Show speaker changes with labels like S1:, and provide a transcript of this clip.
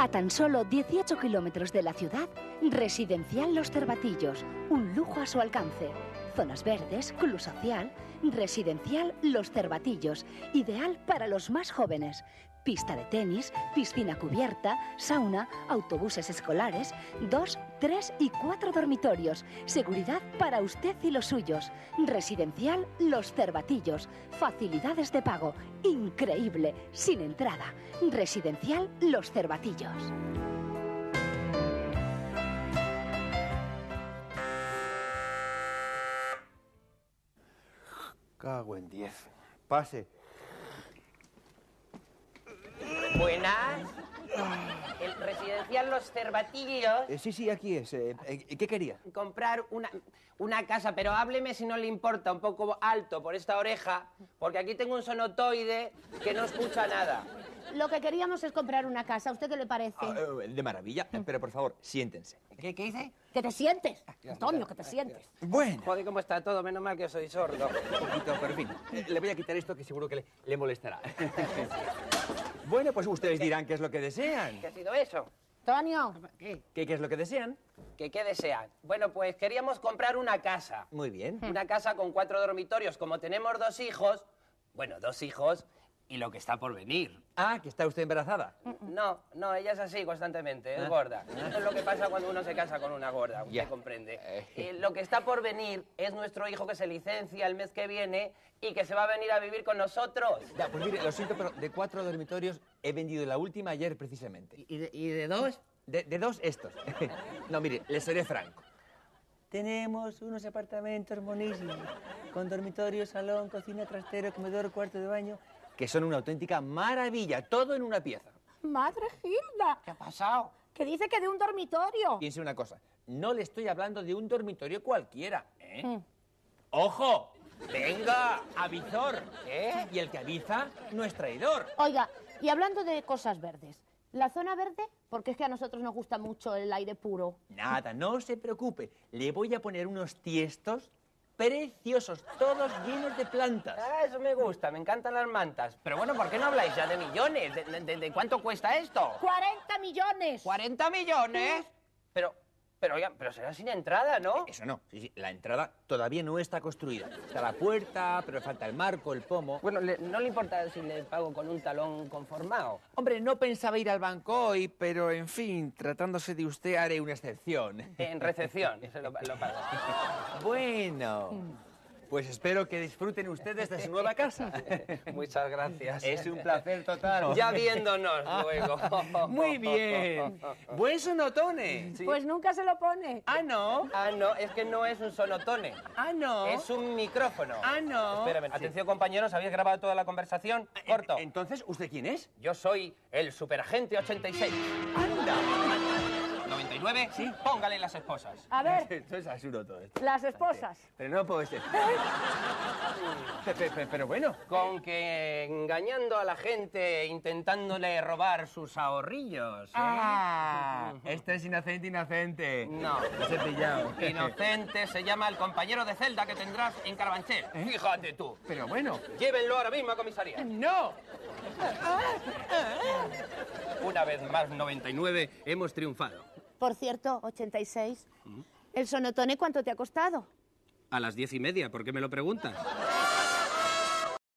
S1: A tan solo 18 kilómetros de la ciudad, Residencial Los Cervatillos, un lujo a su alcance. Zonas verdes, club social, Residencial Los Cervatillos, ideal para los más jóvenes. Pista de tenis, piscina cubierta, sauna, autobuses escolares, dos, tres y cuatro dormitorios. Seguridad para usted y los suyos. Residencial Los Cervatillos. Facilidades de pago. Increíble. Sin entrada. Residencial Los Cervatillos.
S2: Cago en 10. Pase.
S3: Buenas. El residencial Los Cervatillos.
S2: Eh, sí, sí, aquí es. Eh, eh, ¿Qué quería?
S3: Comprar una, una casa, pero hábleme si no le importa, un poco alto por esta oreja, porque aquí tengo un sonotoide que no escucha nada.
S4: Lo que queríamos es comprar una casa. ¿A usted qué le parece?
S2: Ah, eh, de maravilla. Pero por favor, siéntense.
S3: ¿Qué, qué dice?
S4: Que te sientes. Antonio, que te sientes.
S2: Bueno.
S3: Joder, cómo está todo, menos mal que soy sordo.
S2: Un poquito, pero en fin. Le voy a quitar esto que seguro que le, le molestará. bueno, pues ustedes dirán qué es lo que desean.
S3: ¿Qué ha sido eso?
S4: Antonio,
S3: ¿Qué?
S2: ¿Qué, qué es lo que desean?
S3: ¿Qué, qué desean? Bueno, pues queríamos comprar una casa.
S2: Muy bien.
S3: Una casa con cuatro dormitorios. Como tenemos dos hijos, bueno, dos hijos y lo que está por venir.
S2: Ah, que está usted embarazada.
S3: No, no, ella es así constantemente, es
S2: Ah.
S3: gorda. Eso es lo que pasa cuando uno se casa con una gorda, usted
S2: Ya.
S3: comprende.
S2: Eh.
S3: Eh, lo que está por venir es nuestro hijo que se licencia el mes que viene y que se va a venir a vivir con nosotros.
S2: Ya, pues mire, lo siento, pero de cuatro dormitorios he vendido la última ayer precisamente.
S3: ¿Y de, y de dos?
S2: De, de dos, estos. no, mire, les seré franco. Tenemos unos apartamentos monísimos, con dormitorio, salón, cocina, trastero, comedor, cuarto de baño, que son una auténtica maravilla, todo en una pieza.
S4: madre Gilda,
S3: ¿Qué ha pasado?
S4: que dice que de un dormitorio.
S2: Piense una cosa, no le estoy hablando de un dormitorio cualquiera, ¿eh?
S4: Mm.
S2: ¡Ojo! ¡Venga! ¡Avisor! ¿Eh? Y el que avisa no es traidor.
S4: Oiga, y hablando de cosas verdes, ¿la zona verde? Porque es que a nosotros nos gusta mucho el aire puro.
S2: Nada, no se preocupe. Le voy a poner unos tiestos preciosos, todos llenos de plantas.
S3: Ah, eso me gusta, me encantan las mantas. Pero bueno, ¿por qué no habláis ya de millones? ¿De, de- cuánto cuesta esto?
S4: ¡40 millones!
S3: ¿40 millones? Pero, pero oigan, pero será sin entrada, ¿no?
S2: Eso no, sí, sí, la entrada todavía no está construida. Está la puerta, pero falta el marco, el pomo.
S3: Bueno, le- no le importa si le pago con un talón conformado.
S2: Hombre, no pensaba ir al banco hoy, pero en fin, tratándose de usted haré una excepción.
S3: En recepción, se lo, lo pago.
S2: Bueno, pues espero que disfruten ustedes de su nueva casa.
S3: Muchas gracias.
S2: Es un placer total.
S3: Ya viéndonos luego.
S2: Muy bien. Buen sonotone.
S3: Sí.
S4: Pues nunca se lo pone.
S2: Ah, no.
S3: Ah, no, es que no es un sonotone.
S2: Ah, no.
S3: Es un micrófono.
S2: Ah, no.
S3: Espérame, atención compañeros, ¿habéis grabado toda la conversación? Corto.
S2: Entonces, ¿usted quién es?
S3: Yo soy el superagente 86.
S2: Anda.
S3: 99, sí. Póngale las esposas.
S4: A ver,
S2: Esto es absurdo todo esto.
S4: las esposas.
S2: Pero no puede ser. Pe- pe- pe- Pero bueno.
S3: Con que engañando a la gente, intentándole robar sus ahorrillos. ¿eh?
S2: Ah, este es inocente, inocente.
S3: No.
S2: Los he pillado.
S3: Inocente se llama el compañero de celda que tendrás en Carabanchel. Fíjate tú.
S2: Pero bueno.
S3: Llévenlo ahora mismo a comisaría.
S2: ¡No!
S3: Una vez más, 99, hemos triunfado.
S4: Por cierto, 86. ¿El sonotone cuánto te ha costado?
S3: A las diez y media, ¿por qué me lo preguntas?